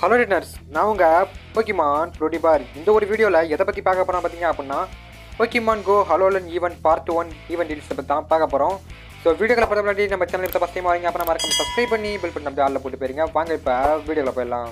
Hello டினர்ஸ் நான் உங்கள் Pokemon ப்ரோடிபார் இந்த ஒரு வீடியோவில் எதை பற்றி பார்க்க போகிறோம் பார்த்தீங்க அப்படின்னா Pokemon go Halloween event part one event டீல்ஸை பற்றி தான் பார்க்க போகிறோம் ஸோ வீடியோக்களை பார்த்த முன்னாடி நம்ம சேனல் இப்போ ஃபஸ்ட் டைம் வரீங்க அப்புறம் மறக்காம சப்ஸ்கிரைப் பண்ணி பில் பண்ணி நம்ம ஆளில் போட்டு போயிருங்க. வாங்க இப்போ வீடியோவில் போயிடலாம்.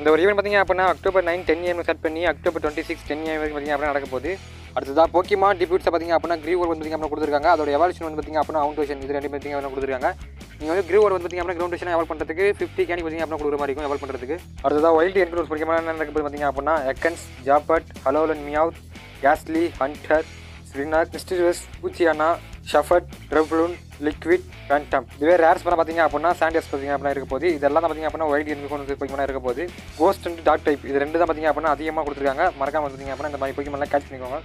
இந்த ஒரு ஈவெண்ட் பார்த்தீங்க அப்படின்னா October nine ten AM start பண்ணி October twenty six ten AM வரைக்கும் பார்த்தீங்க அப்படின்னா நடக்க போகுது. அடுத்ததாக போக்கிமா டிபியூட்ஸை பார்த்திங்க அப்படின்னா க்ரீவர் வந்து பார்த்திங்க அப்படின்னா கொடுத்துருக்காங்க. அதோட எவாலுஷன் வந்து பார்த்திங்க அப்படின்னா அவுண்டேஷன் இது ரெண்டு பேர்த்திங்க அப்படின்னா கொடுத்துருக்காங்க. நீங்கள் வந்து க்ரீ வந்து பார்த்திங்க அப்படின்னா கிரவுண்டேஷன் எவால் பண்ணுறதுக்கு ஃபிஃப்டி கேனி பார்த்திங்க அப்படின்னா கொடுக்குற மாதிரி இருக்கும் எவால் பண்ணுறதுக்கு அடுத்ததாக வைல்டு என்க்ரூஸ் பிடிக்கமான என்ன நடக்குது பார்த்தீங்க அப்படின்னா Ekans Zubat Halloween Meowth Gastly Haunter Srinath Misdreavus Poochyena Shuppet Drifloon லிக்விட் பேண்டம் இதுவே ரேர்ஸ் பண்ண பார்த்தீங்க அப்படின்னா சாண்டியர்ஸ் பார்த்தீங்க அப்படின்னா இருக்க போது இதெல்லாம் தான் பார்த்தீங்க அப்படின்னா ஒயிட் எனக்கு கொண்டு இருக்க போது கோஸ்ட் அண்ட் டாக் டைப் இது ரெண்டு தான் பார்த்தீங்க அப்படின்னா அதிகமாக கொடுத்துருக்காங்க. மறக்காம பார்த்தீங்க அப்படின்னா இந்த மாதிரி போய்க்கு கேட்ச் பண்ணிக்கோங்க.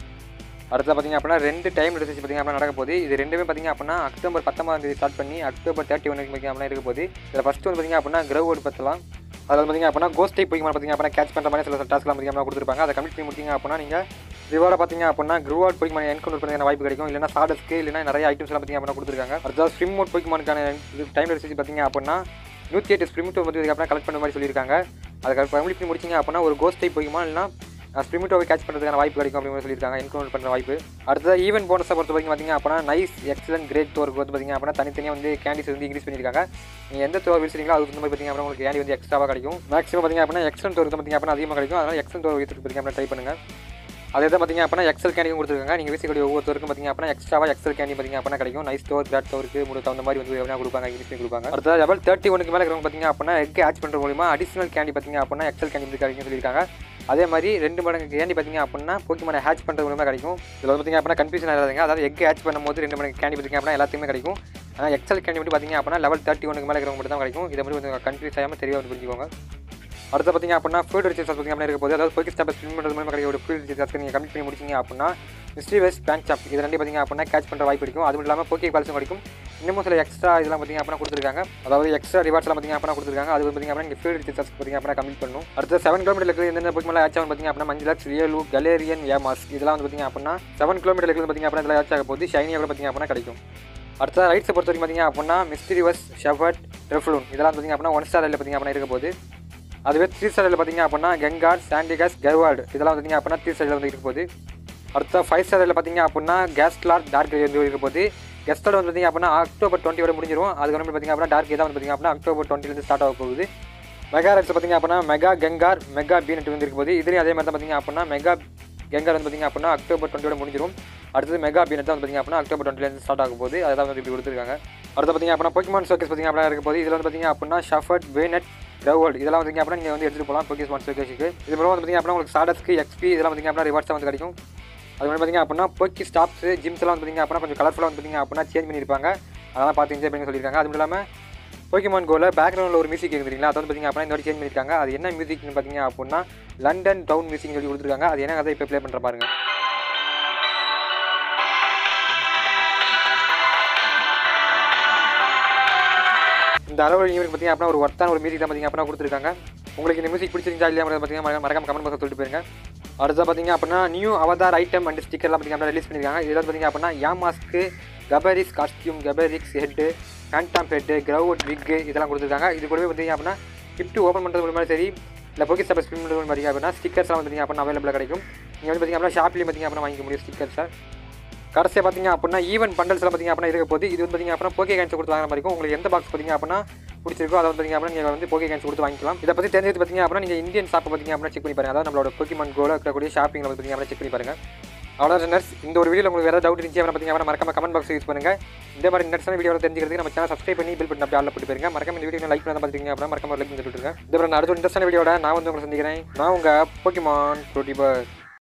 அடுத்து பார்த்தீங்க அப்படின்னா ரெண்டு டைம் எடுத்து பார்த்தீங்க அப்படின்னா நடக்க போது இது ரெண்டுமே பார்த்தீங்க அப்படின்னா அக்டோபர் பத்தொம்பதாம் தேதி ஸ்டார்ட் பண்ணி அக்டோபர் தேர்ட்டி ஒன் வரைக்கும் பார்த்தீங்க அப்படின்னா இருக்க போது இதில் ஃபஸ்ட்டு வந்து பார்த்தீங்க அப்படின்னா கிரவுட் பற்றலாம் அதில் பார்த்தீங்க அப்படின்னா கோஸ்ட் டைப் போய்க்கு பார்த்தீங்க அப்படின்னா கேட்ச் பண்ணுற மாதிரி சில டாஸ்க்லாம் பார்த்தீங்க அப்படின்னா கொடுத்துருப்பாங்க. அதை கம்ப்ளீட் பண்ணி முடிச்சிங்க அப்படின்னா நீங்கள் ரிவார்டை பார்த்தீங்க அப்படின்னா க்ரூவாட் போய்க்கு என்கவுண்டர் பண்ண வாய்ப்பு கிடைக்கும். இல்லைனா சாடஸ்க்கு இல்லைனா நிறைய ஐட்டம்ஸ் எல்லாம் பார்த்தீங்க அப்படின்னா கொடுத்துருக்காங்க. அடுத்தது ஸ்விம் மோட் போய்க்குமானுக்கான டைம் ரிசர்ச் பார்த்தீங்க அப்படின்னா நூற்றி எட்டு ஸ்பிரிமிட்டோ வந்து அப்படின்னா கலெக்ட் பண்ண மாதிரி சொல்லியிருக்காங்க. அதை கம்ப்ளீட் பண்ணி முடிச்சிங்க அப்படின்னா ஒரு கோஸ்ட் டைப் போய்க்குமா இல்லைனா ஸ்பிரிமிட்டோவை கேட்ச் பண்ணுறதுக்கான வாய்ப்பு கிடைக்கும் அப்படின்னு சொல்லியிருக்காங்க. என்கவுண்டர் பண்ணுற வாய்ப்பு. அடுத்த ஈவென்ட் போனஸை பொறுத்த வரைக்கும் பார்த்தீங்க அப்படின்னா நைஸ் எக்ஸலன்ட் கிரேட் தோருக்கு வந்து பார்த்தீங்க அப்படின்னா தனித்தனியாக வந்து கேண்டிஸ் வந்து இன்க்ரீஸ் பண்ணியிருக்காங்க. நீங்கள் எந்த தோர் விரிச்சிங்களோ அதுக்கு வந்து பார்த்தீங்க அப்படின்னா உங்களுக்கு கேண்டி வந்து எக்ஸ்ட்ராவாக கிடைக்கும். மேக்ஸிமம் பார்த்தீங்க அப்படின்னா எக்ஸலன் தோருக்கு பார்த்தீங்க அப்படின்னா அதிகமாக கிடைக்கும். அதனால் எக்ஸன் தோர் வித்துக்கு பார்த்தீங்க அப்படின்னா ட்ரை பண்ணுங்கள் அதே தான் பார்த்திங்க அப்படின்னா எக்ஸல் கேண்டியும் கொடுத்துருக்காங்க. நீங்கள் வீசக்கூடிய ஒவ்வொருத்தருக்கும் பார்த்திங்க அப்படின்னா எக்ஸ்ட்ராவாக எக்ஸல் கேண்டி பார்த்திங்க அப்படின்னா கிடைக்கும். நைஸ் ஸ்டோர் கிராட் ஸ்டோருக்கு உங்களுக்கு தகுந்த மாதிரி வந்து எவ்வளோ கொடுப்பாங்க இங்கிலீஷ் கொடுப்பாங்க. அடுத்த லெவல் தேர்ட்டி ஒனுக்கு மேலே இருக்கிறவங்க பார்த்திங்க அப்படின்னா எக் ஆட் பண்ணுற மூலியமா அடிஷனல் கேண்டி பார்த்திங்க அப்படின்னா எக்ஸல் கேண்டி வந்து கிடைக்கும் சொல்லியிருக்காங்க. அதே மாதிரி ரெண்டு மடங்கு கேண்டி பார்த்தீங்க அப்படின்னா போக்கிமான ஹேட்ச் பண்ணுறது மூலமாக கிடைக்கும். இதில் வந்து பார்த்தீங்க அப்படின்னா கன்ஃபியூஷன் ஆகாதுங்க அதாவது எக் ஹேட்ச் பண்ணும்போது ரெண்டு மடங்கு கேண்டி பார்த்திங்க அப்படின்னா எல்லாத்துக்குமே கிடைக்கும். ஆனால் எக்ஸல் கேண்டி மட்டும் பார்த்திங்க அப்படின்னா லெவல் தேர்ட்டி ஒனுக்கு மேலே இருக்கிறவங்க மட்டும் தான் கிடைக்கும். இதை மட்டும் கொஞ்சம் கன்ஃபியூஸ் ஆகாமல் தெரியவே வந்து புரிஞ்சுக்கோங்க. அடுத்து பார்த்தீங்க அப்படின்னா ஃபீல்ட் ரிசர்ச் பார்த்தீங்க அப்படின்னா இருக்க போது அதாவது ஃபோக்கஸ் ஸ்டாப் ஸ்பின் பண்ணுறது மூலமாக கிடைக்கிற ஒரு ஃபுட் ரிச்சர்ஸ் நீங்கள் கம்ப்ளீட் பண்ணி முடிச்சிங்க அப்படின்னா மிஸ்ட்ரி வைஸ் பேங்க் சாப் இது ரெண்டு பார்த்தீங்க அப்படின்னா கேட்ச் பண்ணுற வாய்ப்பு கிடைக்கும் அதுவும் இல்லாமல் போக்கி பால்ஸும் கிடைக்கும் இன்னமும் சில எக்ஸ்ட்ரா இதெல்லாம் பார்த்தீங்க அப்படின்னா கொடுத்துருக்காங்க அதாவது எக்ஸ்ட்ரா ரிவார்ட்ஸ்லாம் பார்த்தீங்க அப்படின்னா கொடுத்துருக்காங்க அது பார்த்தீங்க அப்படின்னா நீங்கள் ஃபீல்டு ரிச்சர்ஸ் பார்த்தீங்க அப்படின்னா கம்ப்ளீட் பண்ணணும் அடுத்த செவன் கிலோமீட்டர் இருக்குது எந்தெந்த போக்கி மேலே ஆச்சு பார்த்தீங்க அப்படின்னா மஞ்சள் ரியலு கலேரியன் ஏமாஸ் இதெல்லாம் வந்து பார்த்தீங்க அப்படின்னா செவன் கிலோமீட்டர் இருக்குது பார்த்தீங்க அப்படின்னா இதில் ஆச்சு ஆக போது ஷைனியாக எவ்வளோ பார்த்தீங்க அப்படின்னா கிடைக்கும் அடுத்த ரைட்ஸை பொறுத்த வரைக்கும் பார்த்தீங்க அப்படின்னா மிஸ்டிரிவஸ் ஷெஃபர்ட் ரெஃப்ளூன் இதெல்லாம் பார்த்தீங்க அப்படின்னா ஒன் ஸ்டார் பார்த்தீங்க அப்படின்னா இருக்க போது அதுவே த்ரீ ஸ்டாரில் பார்த்தீங்க அப்படின்னா கெங்கார்ட் சாண்டிகாஸ் கெர்வார்டு இதெல்லாம் பார்த்தீங்க அப்படின்னா த்ரீ ஸ்டாரில் வந்து இருக்க போகுது அடுத்த ஃபைவ் ஸ்டாரில் பார்த்தீங்க அப்படின்னா கேஸ்ட்லார் டார்க் வந்து இருக்க போகுது கெஸ்டோட வந்து பார்த்திங்க அப்படின்னா அக்டோபர் டுவெண்ட்டியோட முடிஞ்சிடும் அதுக்கப்புறம் பார்த்திங்க அப்படின்னா டார்க் தான் வந்து பார்த்திங்க அப்படின்னா அக்டோபர் டுவெண்ட்டிலேருந்து ஸ்டார்ட் ஆக போகுது மெகா ரைட்ஸ் பார்த்தீங்க அப்படின்னா மெகா கெங்கார் மெகா பீனட் வந்து இருக்க போது இதுலேயும் அதே மாதிரி தான் பார்த்தீங்க அப்படின்னா மெகா கெங்கார் வந்து பார்த்திங்க அப்படின்னா அக்டோபர் டுவெண்ட்டியோட முடிஞ்சிடும் அடுத்தது மெகா பீனட் தான் வந்து பார்த்திங்க அப்படின்னா அக்டோபர் டுவெண்ட்டிலேருந்து ஸ்டார்ட் ஆக போகுது அதை தான் வந்து இப்படி கொடுத்துருக்காங்க அடுத்து பார்த்தீங்க அப்படின்னா போக்கிமான் ஷோகேஸ் பார்த்தீங்க அப்படின்னா இருக்க போது இதில் வந்து பார்த்திங்க அப்படின்னா ஷஃபர்ட் டவ் கிரவுட் இதெல்லாம் வந்து அப்படின்னா நீங்கள் வந்து எடுத்துகிட்டு போகலாம் போக்கிமான் ஷோகேஸுக்கு இது மூலம் வந்து பார்த்தீங்க அப்படின்னா உங்களுக்கு சாடஸ்க்கு எக்ஸ்பி இதெல்லாம் பார்த்தீங்கன்னா அப்படின்னா ரிவார்ட்ஸாக வந்து கிடைக்கும். அது மாதிரி பார்த்தீங்க அப்படின்னா போக்கி ஸ்டாப்ஸ் ஜிம்ஸ் எல்லாம் வந்து பார்த்தீங்க அப்படின்னா கொஞ்சம் கலர்ஃபுல்லாக வந்து பார்த்தீங்க அப்படின்னா சேஞ்ச் பண்ணியிருப்பாங்க. அதெல்லாம் பார்த்து என்ஜாய் பண்ணி சொல்லியிருக்காங்க. அதுவும் இல்லாமல் போக்கிமான் கோவில் பேக்ரவுண்டில் ஒரு மியூசிக் கேட்குறீங்களா அதை வந்து பார்த்தீங்க அப்படின்னா இந்த வாட்டி சேஞ்ச் பண்ணியிருக்காங்க. அது என்ன மியூசிக்னு பார்த்தீங்க அப்படின்னா லண்டன் டவுன் மியூசிக் சொல்லி கொடுத்துருக்காங்க. அது என்ன கதை? இப்போ ப்ளே பண்ணுற பாருங்க. இந்த அளவு பார்த்தீங்க அப்படின்னா ஒரு ஒர்த்தான ஒரு மியூசிக் தான் பார்த்தீங்க அப்படின்னா கொடுத்துருக்காங்க. உங்களுக்கு இந்த மியூசிக் பிடிச்சிருந்தா இல்லையா பார்த்தீங்கன்னா மறக்காம கமெண்ட் பாக்ஸ் சொல்லிட்டு போயிருங்க. அடுத்து பார்த்தீங்க அப்படின்னா நியூ அவதார் ஐட்டம் அண்ட் ஸ்டிக்கர்லாம் பார்த்தீங்கன்னா ரிலீஸ் பண்ணியிருக்காங்க இதில் பார்த்தீங்க அப்படின்னா யாமாஸ்க்கு கபரிஸ் காஸ்டியூம் கபரிக்ஸ் ஹெட்டு ஹேண்ட்டாம் ஹெட்டு கிரவுட் விக்கு இதெல்லாம் கொடுத்துருக்காங்க. இது கூடவே பார்த்தீங்க அப்படின்னா கிஃப்ட் ஓப்பன் பண்ணுறது மூலமாக சரி இல்லை போக்கி ஸ்டாப் ஸ்பின் பண்ணுறது மாதிரி அப்படின்னா ஸ்டிக்கர்ஸ்லாம் பார்த்தீங்க அப்படின்னா அவைலபிளாக கிடைக்கும். நீங்கள் வந்து பார்த்தீங்க அப்படின்னா ஷாப்லேயும் பார்த்தீங்க அப்படின்னா வாங்கிக்க முடியும் ஸ்டிக்கர்ஸை கடைசியாக பார்த்தீங்க அப்படின்னா ஈவன் பண்டல்ஸில் பார்த்திங்க அப்படின்னா இருக்க போது இது வந்து பார்த்தீங்க அப்படின்னா போக்கே கேன்ஸ் கொடுத்து வாங்குற மாதிரி இருக்கும் உங்களுக்கு எந்த பாக்ஸ் பார்த்தீங்க அப்படின்னா பிடிச்சிருக்கோ அதை வந்து பார்த்தீங்க அப்படின்னா நீங்கள் வந்து போக்கே கேன்ஸ் கொடுத்து வாங்கிக்கலாம். இதை பற்றி தெரிஞ்சது பார்த்திங்க அப்படின்னா நீங்கள் இந்தியன் ஷாப்பை பார்த்திங்க அப்படின்னா செக் பண்ணி பாருங்க. அதாவது நம்மளோட போக்கிமான் கோல இருக்கக்கூடிய ஷாப்பிங்கில் பார்த்திங்க அப்படின்னா செக் பண்ணி பாருங்க. அவ்வளோ நர்ஸ் இந்த ஒரு வீடியோ உங்களுக்கு வேறு டவுட் இருந்துச்சு அப்படின்னா பார்த்திங்க அப்படின்னா மறக்காம கமெண்ட் பாக்ஸ் யூஸ் பண்ணுங்கள் இந்த மாதிரி நெட்ஸான வீடியோ தெரிஞ்சுக்கிறதுக்கு நம்ம சேனல் சப்ஸ்கிரைப் பண்ணி பில் பண்ணி அப்படி ஆளில் போட்டு போயிருங்க. மறக்காம இந்த வீடியோ லைக் பண்ணி பார்த்துருக்கீங்க அப்படின்னா மறக்காம லைக் பண்ணிட்டு இந்த மாதிரி அடுத்த இன்ட்ரெஸ்டான வீடியோட நான் வந்து உங்களை சந்திக்கிறேன். நான் உங்கள் போக்கிமான் ப்ரோட்டிபர்